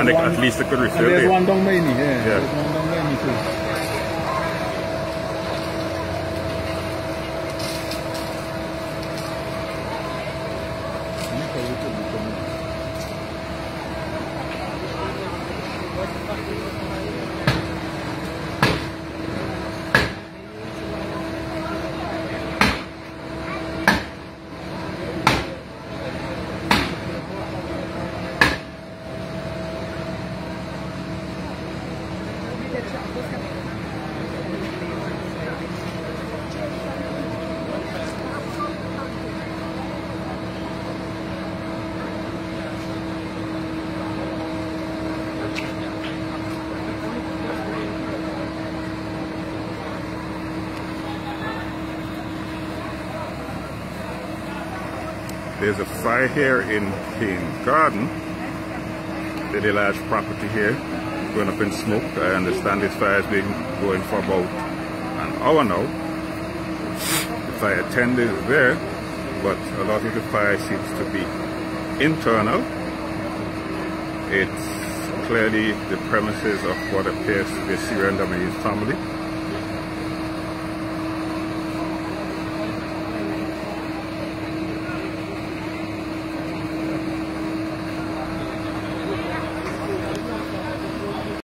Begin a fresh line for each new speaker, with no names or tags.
and they,
one,
at least they could
and
refill
there's
it.
one down by me, yeah.
Yeah.
There's one down by me too.
There's a fire here in King Garden. A large property here going up in smoke. I understand this fire has been going for about an hour now. The fire tender is there, but a lot of the fire seems to be internal. It's clearly the premises of what appears to be a Syrian family.